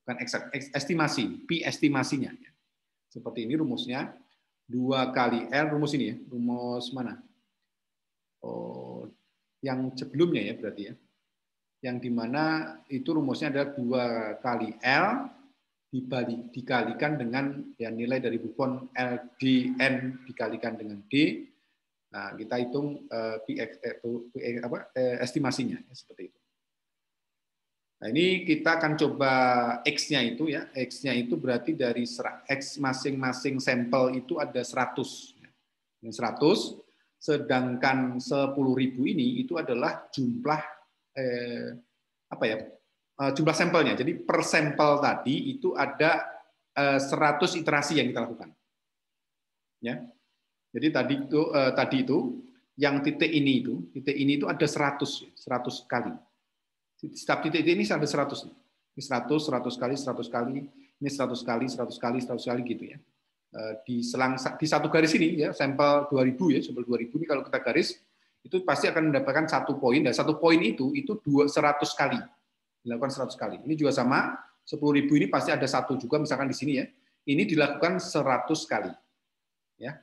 bukan eksak, estimasi, P estimasinya. Seperti ini rumusnya, 2 kali L, rumus ini ya, rumus mana? Oh, yang sebelumnya ya berarti ya yang di mana itu rumusnya adalah dua kali L dibalik dikalikan dengan ya nilai dari Buffon L D N dikalikan dengan D. Nah, kita hitung uh, PX, eh, apa, eh, estimasinya ya, seperti itu. Nah, ini kita akan coba X-nya itu ya. X-nya itu berarti dari X masing-masing sampel itu ada 100. Yang 100, sedangkan 10.000 ini itu adalah jumlah eh, apa ya eh, jumlah sampelnya. Jadi per sampel tadi itu ada eh, 100 iterasi yang kita lakukan. Ya. Jadi tadi itu eh, tadi itu yang titik ini itu titik ini itu ada 100 100 kali. Setiap titik ini ada 100. Ini 100, 100 kali, 100 kali, ini 100 kali, 100 kali, 100 kali gitu ya. Eh, di selang di satu garis ini ya sampel 2000 ya sampel 2000 ini kalau kita garis itu pasti akan mendapatkan satu poin dan satu poin itu itu dua seratus kali dilakukan seratus kali ini juga sama sepuluh ribu ini pasti ada satu juga misalkan di sini ya ini dilakukan seratus kali ya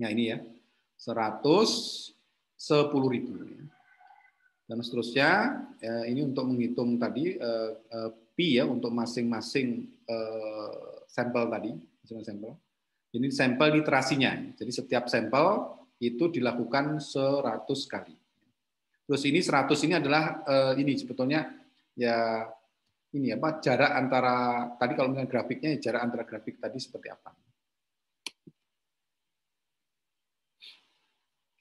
nah ini ya seratus sepuluh ribu dan seterusnya ya, ini untuk menghitung tadi eh, eh, pi ya untuk masing-masing sampel tadi masing-masing sampel ini sampel literasinya jadi setiap sampel itu dilakukan 100 kali. Terus ini 100 ini adalah ini sebetulnya ya ini apa jarak antara tadi kalau misalnya grafiknya jarak antara grafik tadi seperti apa.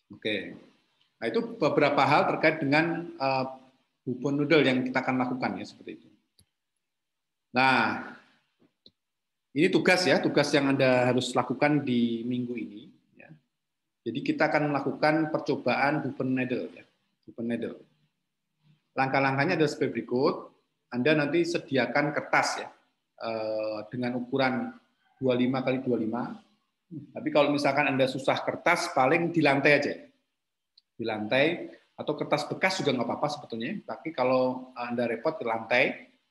Oke. Nah, itu beberapa hal terkait dengan uh, bubon noodle yang kita akan lakukan ya seperti itu. Nah, ini tugas ya, tugas yang Anda harus lakukan di minggu ini. Jadi kita akan melakukan percobaan Bupen Needle. Ya. Bupen Needle. Langkah-langkahnya adalah sebagai berikut. Anda nanti sediakan kertas ya eh, dengan ukuran 25 kali 25. Tapi kalau misalkan Anda susah kertas, paling di lantai aja. Di lantai atau kertas bekas juga nggak apa-apa sebetulnya. Tapi kalau Anda repot di lantai,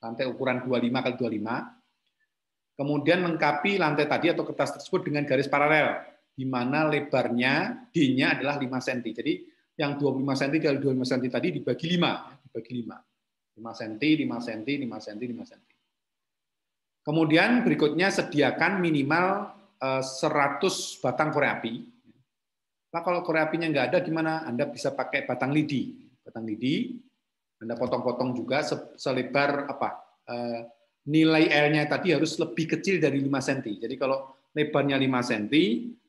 lantai ukuran 25 kali 25. Kemudian lengkapi lantai tadi atau kertas tersebut dengan garis paralel di mana lebarnya D-nya adalah 5 cm. Jadi yang 25 cm dari 25 cm tadi dibagi 5, ya, dibagi 5. 5 cm, 5 cm, 5 cm, 5 cm. Kemudian berikutnya sediakan minimal 100 eh, batang korek api. Nah, kalau korek apinya nggak ada, gimana? Anda bisa pakai batang lidi. Batang lidi, Anda potong-potong juga selebar apa? Eh, nilai L-nya tadi harus lebih kecil dari 5 cm. Jadi kalau lebarnya 5 cm,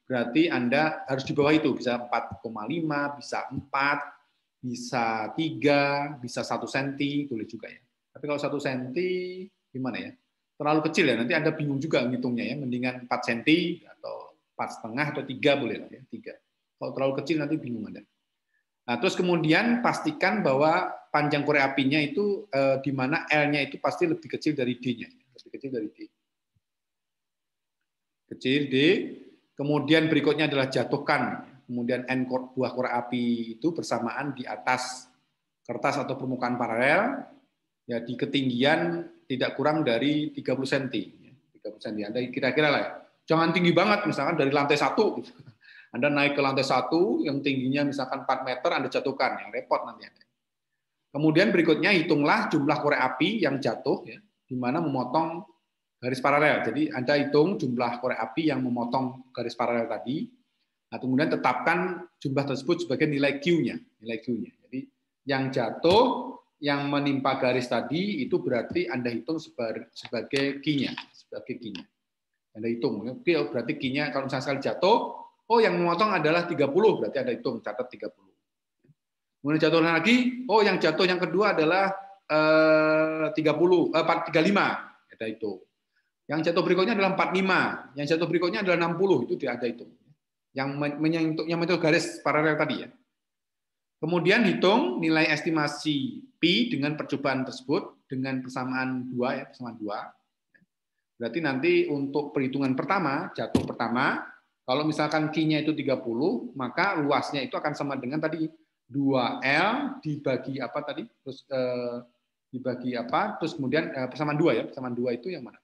berarti Anda harus di bawah itu, bisa 4,5, bisa 4, bisa 3, bisa 1 cm, boleh juga ya. Tapi kalau 1 cm, gimana ya? Terlalu kecil ya, nanti Anda bingung juga ngitungnya ya, mendingan 4 cm atau 4,5 atau 3 boleh lah ya, 3. Kalau terlalu kecil nanti bingung Anda. Nah, terus kemudian pastikan bahwa panjang korek apinya itu eh, di mana L-nya itu pasti lebih kecil dari D-nya, lebih kecil dari D. Kecil D, Kemudian berikutnya adalah jatuhkan kemudian n buah korek api itu bersamaan di atas kertas atau permukaan paralel ya di ketinggian tidak kurang dari 30 cm. 30 cm. Anda kira-kira lah ya. Jangan tinggi banget misalkan dari lantai satu. (laughs) Anda naik ke lantai satu yang tingginya misalkan 4 meter Anda jatuhkan yang repot nanti. Kemudian berikutnya hitunglah jumlah korek api yang jatuh ya, di mana memotong garis paralel. Jadi Anda hitung jumlah korek api yang memotong garis paralel tadi, nah kemudian tetapkan jumlah tersebut sebagai nilai Q-nya, nilai Q-nya. Jadi yang jatuh yang menimpa garis tadi itu berarti Anda hitung sebagai Q-nya, sebagai Q-nya. Anda hitung, oke oh, berarti Q-nya kalau misalnya sekali jatuh, oh yang memotong adalah 30, berarti Anda hitung catat 30. Kemudian jatuh lagi, oh yang jatuh yang kedua adalah eh, 30 eh, 35, Anda hitung. Yang jatuh berikutnya adalah 45, yang jatuh berikutnya adalah 60, itu tidak ada itu. Yang menyentuh yang menyentuh garis paralel tadi ya. Kemudian hitung nilai estimasi pi dengan percobaan tersebut dengan persamaan dua ya, persamaan dua. Berarti nanti untuk perhitungan pertama, jatuh pertama, kalau misalkan Q-nya itu 30, maka luasnya itu akan sama dengan tadi 2L dibagi apa tadi? Terus eh, dibagi apa? Terus kemudian eh, persamaan dua ya, persamaan dua itu yang mana?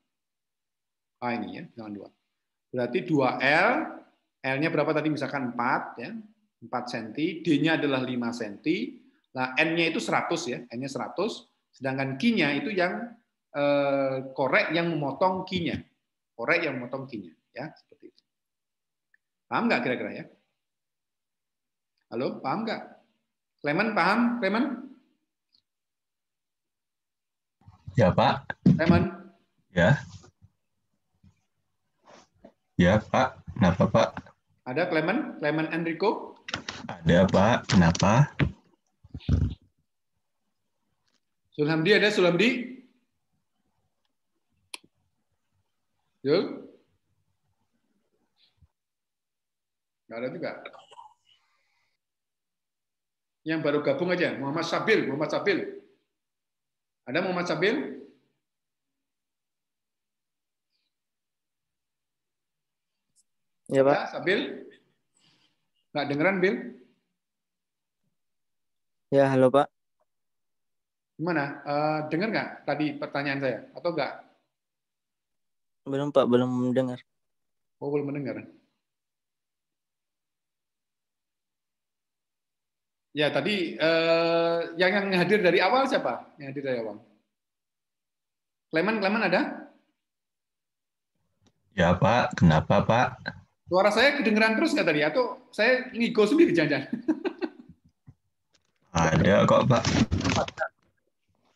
Ah ini ya, persamaan dua. Berarti 2L, L-nya berapa tadi? Misalkan 4 ya, 4 cm, D-nya adalah 5 cm, nah N-nya itu 100 ya, N-nya 100, sedangkan Q-nya itu yang eh, korek yang memotong Q-nya. Korek yang memotong Q-nya ya, seperti itu. Paham nggak kira-kira ya? Halo, paham nggak? Clement paham? Clement? Ya, Pak. Clement? Ya. Ya, Pak. Kenapa, Pak? Ada Clement? Clement Enrico? Ada, Pak. Kenapa? Sulamdi ada Sulamdi? Yul? Nggak ada juga. Yang baru gabung aja, Muhammad Sabil, Muhammad Sabil. Ada Muhammad Sabil? Ya, Pak. Ya, Sabil? Nggak dengeran, Bil? Ya, halo, Pak. Gimana? Uh, dengar nggak tadi pertanyaan saya? Atau nggak? Belum, Pak. Belum mendengar. Oh, belum mendengar. Ya, tadi uh, yang, yang hadir dari awal siapa? Yang hadir dari awal? Kleman, Kleman ada? Ya, Pak. Kenapa, Pak? Suara saya kedengeran terus nggak tadi? Atau saya ngigo sendiri jangan-jangan? Ada kok, Pak.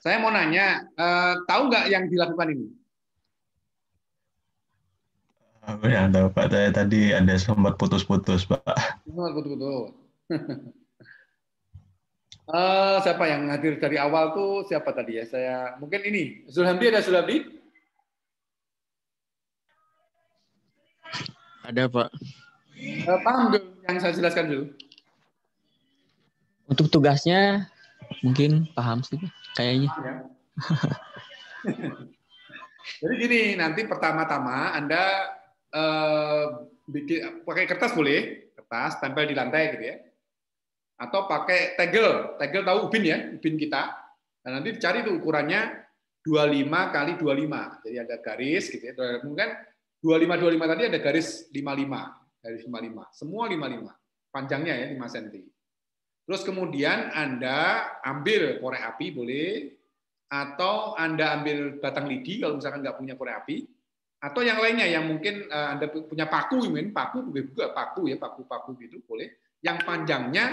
Saya mau nanya, eh, tahu nggak yang dilakukan ini? Aku yang tahu, Pak. Saya tadi ada sempat putus-putus, Pak. Sempat putus-putus. uh, (laughs) siapa yang hadir dari awal tuh siapa tadi ya? Saya mungkin ini Zulhamdi ada Zulhamdi? Ada Pak. Uh, paham dulu yang saya jelaskan dulu. Untuk tugasnya mungkin paham sih kayaknya. Ya. (laughs) Jadi gini, nanti pertama-tama Anda eh, bikin pakai kertas boleh, kertas tempel di lantai gitu ya. Atau pakai tegel, tegel tahu ubin ya, ubin kita. Dan nanti dicari tuh ukurannya 25 kali 25. Jadi ada garis gitu ya. Mungkin 25 25 tadi ada garis 55, garis 55. Semua 55. Panjangnya ya 5 cm. Terus kemudian Anda ambil korek api boleh, atau Anda ambil batang lidi kalau misalkan nggak punya korek api, atau yang lainnya yang mungkin eh, Anda punya paku, mungkin paku juga paku ya paku-paku gitu boleh. Yang panjangnya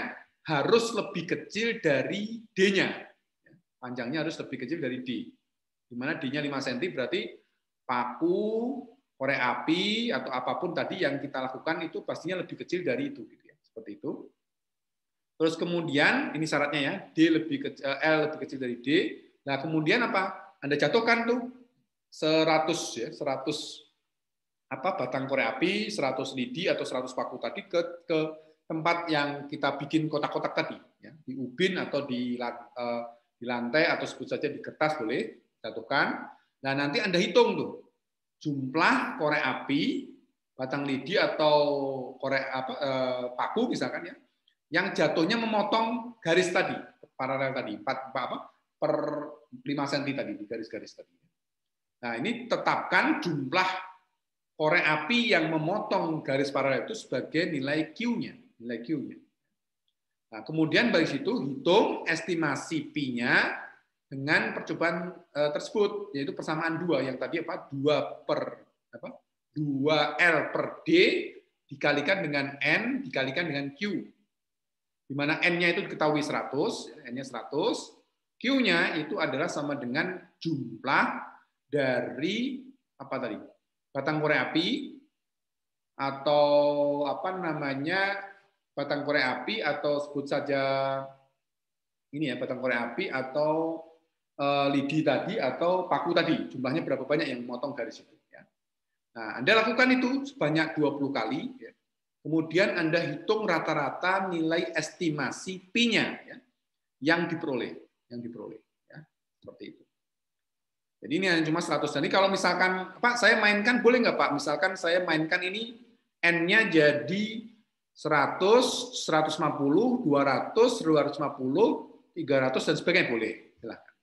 harus lebih kecil dari D-nya. Panjangnya harus lebih kecil dari D. Di mana D-nya 5 cm berarti paku, korek api atau apa pun tadi yang kita lakukan itu pastinya lebih kecil dari itu gitu ya. Seperti itu. Terus kemudian ini syaratnya ya, D lebih kecil, eh, L lebih kecil dari D. Nah, kemudian apa? Anda jatuhkan tuh 100 ya, 100 apa batang korek api, 100 lidi atau 100 paku tadi ke ke tempat yang kita bikin kotak-kotak tadi ya, di ubin atau di eh, di lantai atau sebut saja di kertas boleh jatuhkan. Nah, nanti Anda hitung tuh jumlah korek api, batang lidi atau korek apa eh, paku misalkan ya yang jatuhnya memotong garis tadi, paralel tadi, 4, apa, per 5 cm tadi, di garis-garis tadi. Nah, ini tetapkan jumlah korek api yang memotong garis paralel itu sebagai nilai Q-nya, nilai Q-nya. Nah, kemudian dari situ hitung estimasi P-nya dengan percobaan eh, tersebut, yaitu persamaan dua yang tadi apa? 2 per apa? 2 L per D dikalikan dengan N dikalikan dengan Q di mana N-nya itu diketahui 100, N-nya 100, Q-nya itu adalah sama dengan jumlah dari apa tadi? Batang korek api atau apa namanya? batang korek api atau sebut saja ini ya batang korek api atau lidi tadi atau paku tadi jumlahnya berapa banyak yang memotong garis itu ya. Nah, Anda lakukan itu sebanyak 20 kali ya. Kemudian Anda hitung rata-rata nilai estimasi P-nya ya, yang diperoleh, yang diperoleh. Seperti itu. Jadi ini hanya cuma 100. Jadi kalau misalkan Pak saya mainkan boleh nggak Pak? Misalkan saya mainkan ini N-nya jadi 100, 150, 200, 250, 300 dan sebagainya boleh. Silahkan.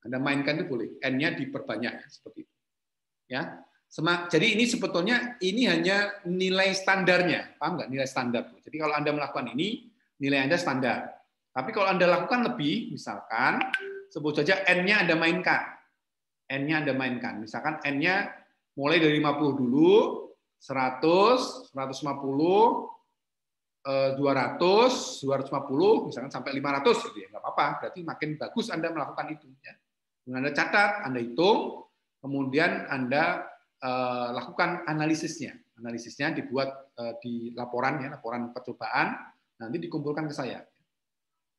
Anda mainkan itu boleh. N-nya diperbanyak ya, seperti itu. Ya. Jadi ini sebetulnya ini hanya nilai standarnya, paham nggak? Nilai standar. Jadi kalau Anda melakukan ini, nilai Anda standar. Tapi kalau Anda lakukan lebih, misalkan sebut saja N-nya Anda mainkan. N-nya Anda mainkan. Misalkan N-nya mulai dari 50 dulu, 100, 150, 200, 250, misalkan sampai 500 gitu ya, nggak apa-apa. Berarti makin bagus Anda melakukan itu. Ya. Anda catat, Anda hitung, kemudian Anda Eh, lakukan analisisnya. Analisisnya dibuat eh, di laporan ya, laporan percobaan, nanti dikumpulkan ke saya.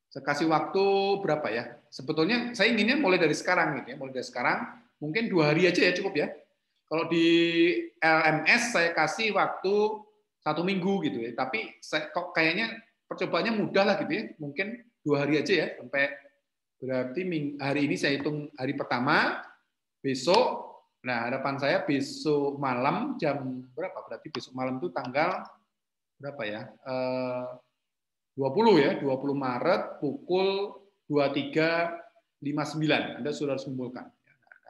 Saya kasih waktu berapa ya? Sebetulnya saya inginnya mulai dari sekarang gitu ya, mulai dari sekarang. Mungkin dua hari aja ya cukup ya. Kalau di LMS saya kasih waktu satu minggu gitu ya. Tapi saya, kok kayaknya percobaannya mudah lah gitu ya. Mungkin dua hari aja ya sampai berarti hari ini saya hitung hari pertama, besok Nah, harapan saya besok malam jam berapa? Berarti besok malam itu tanggal berapa ya? Eh, 20 ya, 20 Maret pukul 23.59. Anda sudah harus kumpulkan.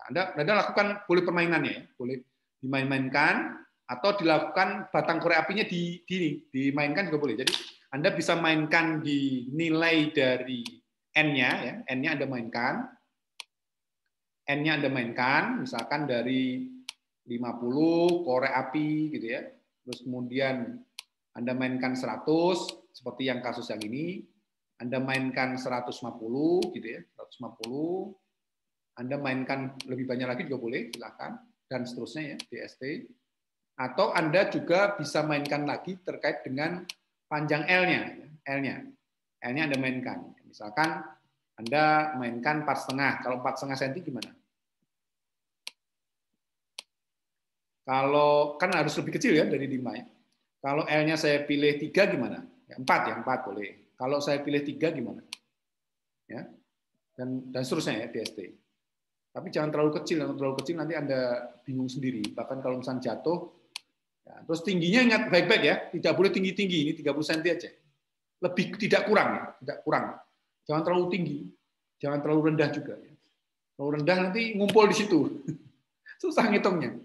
Anda, Anda lakukan boleh permainannya ya, boleh dimain-mainkan atau dilakukan batang korek apinya di, di dimainkan juga boleh. Jadi Anda bisa mainkan di nilai dari n-nya ya, n-nya Anda mainkan N-nya Anda mainkan, misalkan dari 50 korek api gitu ya. Terus kemudian Anda mainkan 100 seperti yang kasus yang ini. Anda mainkan 150 gitu ya, 150. Anda mainkan lebih banyak lagi juga boleh, silakan dan seterusnya ya, DST. Atau Anda juga bisa mainkan lagi terkait dengan panjang L-nya, ya, L-nya. L-nya Anda mainkan. Misalkan anda mainkan empat setengah. Kalau empat setengah senti gimana? Kalau kan harus lebih kecil ya dari lima ya. Kalau L-nya saya pilih tiga gimana? Ya, empat ya empat boleh. Kalau saya pilih tiga gimana? Ya dan dan seterusnya ya DST. Tapi jangan terlalu kecil, kalau terlalu kecil nanti anda bingung sendiri. Bahkan kalau misalnya jatuh, ya, terus tingginya ingat baik-baik ya, tidak boleh tinggi-tinggi ini 30 cm aja. Lebih tidak kurang ya, tidak kurang. Jangan terlalu tinggi, jangan terlalu rendah juga. Terlalu rendah nanti ngumpul di situ. (laughs) Susah ngitungnya.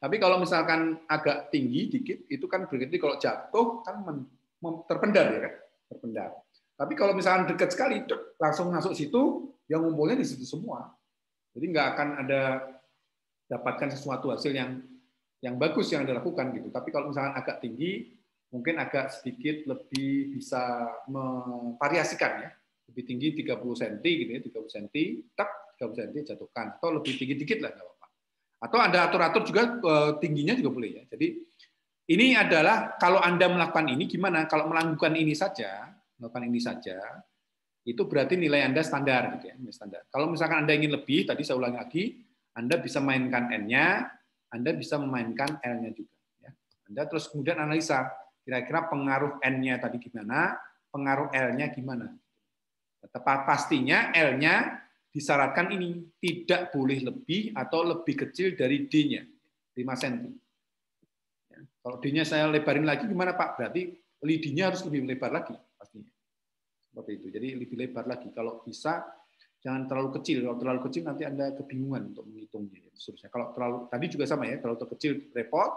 Tapi kalau misalkan agak tinggi dikit, itu kan berarti kalau jatuh kan terpendar ya kan? Terpendar. Tapi kalau misalkan dekat sekali, langsung masuk situ, yang ngumpulnya di situ semua. Jadi nggak akan ada dapatkan sesuatu hasil yang yang bagus yang Anda lakukan gitu. Tapi kalau misalkan agak tinggi, mungkin agak sedikit lebih bisa memvariasikan ya. Lebih tinggi 30 cm gitu ya, 30 cm, tak 30 cm jatuhkan atau lebih tinggi dikit lah apa-apa. Atau ada atur-atur juga eh, tingginya juga boleh ya. Jadi ini adalah kalau Anda melakukan ini gimana? Kalau melakukan ini saja, melakukan ini saja, itu berarti nilai Anda standar gitu ya, standar. Kalau misalkan Anda ingin lebih, tadi saya ulangi lagi, Anda bisa mainkan N-nya, Anda bisa memainkan L-nya juga. Ya. Anda terus kemudian analisa, Kira-kira pengaruh N-nya tadi gimana, pengaruh L-nya gimana. Tepat pastinya L-nya disyaratkan ini tidak boleh lebih atau lebih kecil dari D-nya, 5 cm. Ya, kalau D-nya saya lebarin lagi gimana Pak? Berarti lidinya harus lebih lebar lagi pastinya. Seperti itu. Jadi lebih lebar lagi. Kalau bisa jangan terlalu kecil. Kalau terlalu kecil nanti Anda kebingungan untuk menghitungnya. Kalau terlalu tadi juga sama ya, terlalu kecil repot,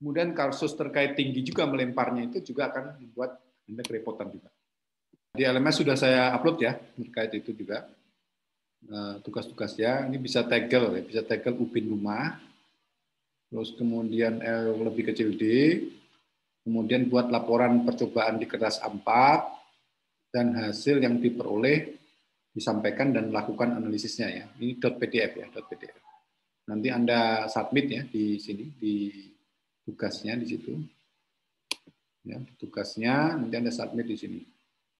Kemudian kasus terkait tinggi juga melemparnya itu juga akan membuat Anda kerepotan juga. Di LMS sudah saya upload ya terkait itu juga eh, tugas-tugasnya. Ini bisa tegel ya, bisa tegel ubin rumah. Terus kemudian L lebih kecil D. Kemudian buat laporan percobaan di kertas A4 dan hasil yang diperoleh disampaikan dan lakukan analisisnya ya. Ini .pdf ya, .pdf. Nanti Anda submit ya di sini di tugasnya di situ. Ya, tugasnya nanti Anda submit di sini.